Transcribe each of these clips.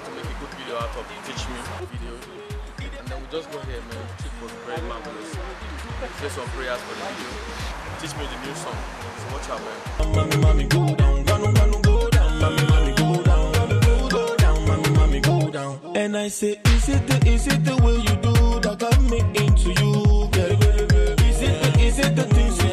trying to make a good video out of Teach Me video. And then we just go here, man. It was very marvelous. Say some prayers for the video. Teach me the new song. So watch out, man. Down, gonna, gonna go down. Go down, go down. Go down. And I say, is it the, is it the way you do that got me into you? girl? Is it the, is it the things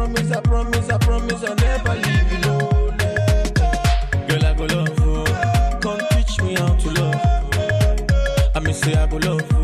promise, I promise, I promise, I promise I'll never leave you lonely. Girl, I go love you. Come teach me how to love. I mean, say I go love you.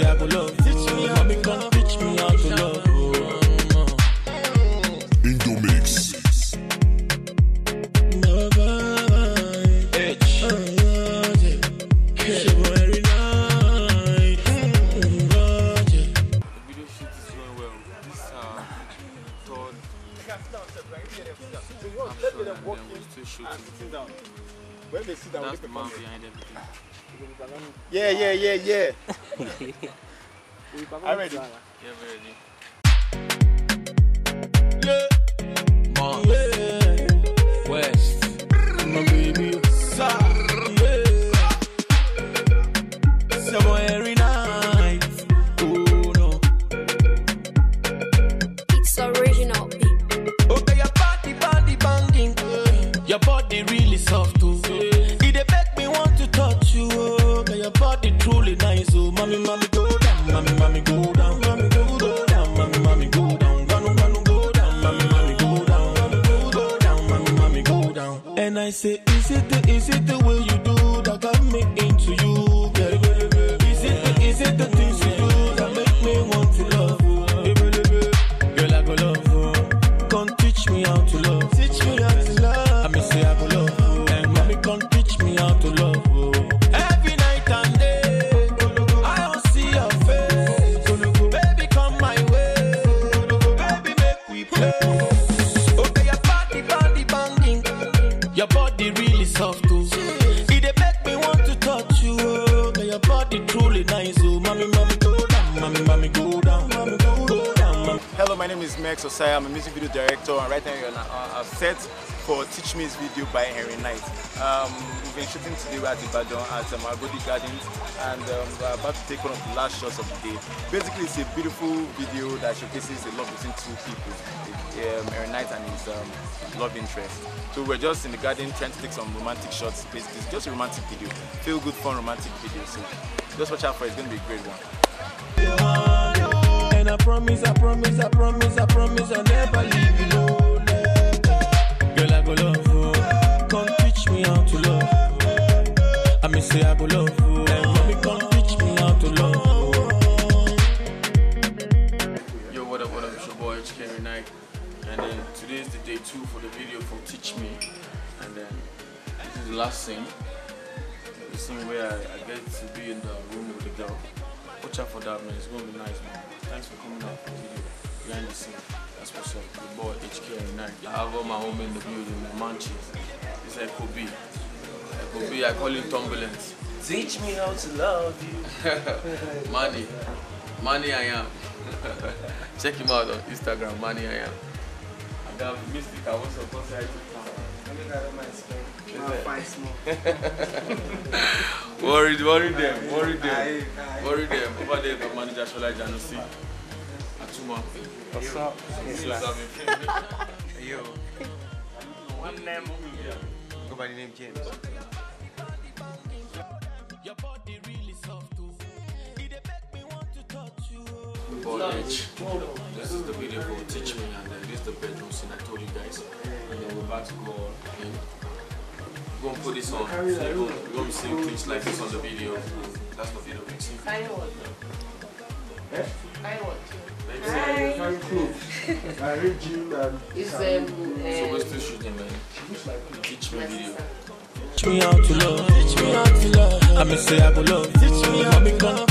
say I go love. Mommy come teach me how to love. So, so, so, so, so, so, When they sit down, That's they the man behind everything. Yeah, yeah, yeah, yeah. I'm ready. Yeah, very ready. Down. And I say, is it the, is it the way mommy, mommy, go down. Mommy, mommy, go go down. Mommy. Hello, my name is Max Osai. I'm a music video director, and right now you're on a, set for Teach Me's video by Henry Knight. Um, we've been shooting today at the Ibadan at um, Agodi Gardens, and um, we're about to take one of the last shots of the day. Basically, it's a beautiful video that showcases the love between two people, um, Henry Knight and his um, love interest. So we're just in the garden trying to take some romantic shots. Basically, it's just a romantic video, feel good, fun, romantic video. So just watch out for it. It's going to be a great one. And I promise, I promise, I promise, I promise I'll never leave you lonely. Girl, I go love you. Come teach me how to love. I may say I go love you. And mommy, come teach me how to love. Yo, what up, what up, it's your boy HK Knight. And then today is the day two for the video for Teach Me. And then this is the last scene. The scene where I, I get to be in the room with the girl. Watch out for that, man. It's gonna be nice, man. Thanks for coming out for the video. Behind the scene. That's what's up. The boy HK Knight. I have all my home in the building. This is Echo B. Echo B, I call him Turbulence. Teach me how to love you. Money. Money I am. Check him out on Instagram, Money I am. I got Mystic, I was supposed to say Worry, worry them, worry them, worry them. Over there, the manager Shola Janusi. Atuma. What's up? Yes, sir. Yo. One name. Go by the name James. Your body really soft too. It make me want to touch you. This is the video for Teach Me, and then this is the bedroom scene I told you guys. And then we're about to go in. We're gonna put this on. So you're gonna, you're gonna be seeing things like this on the video. That's the video we're seeing. I want. I want. I read you and It's um. So we're still shooting, man. Teach Me video. Teach me how to love. Teach me how to love. I may say I go love. Teach me how to love.